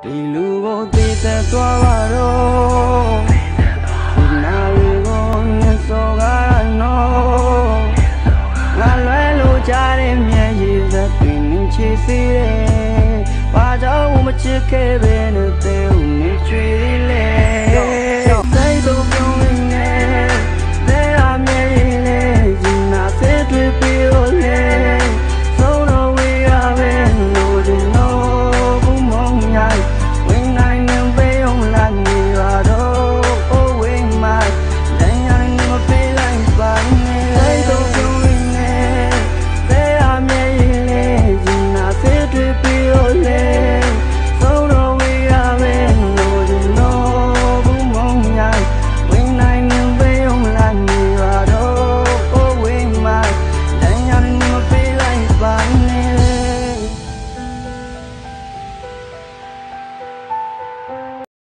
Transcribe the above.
ဒီလူကိုသိသက်သွားပါတော့ဒီနာရီကိုမြတ်စောကနော်ငါလွယ်လို့ကြားတဲ့မျက်ရည်သက်တွင်ချီစီတယ်ဘာကြောင့်မချစ်ခဲ့ပဲ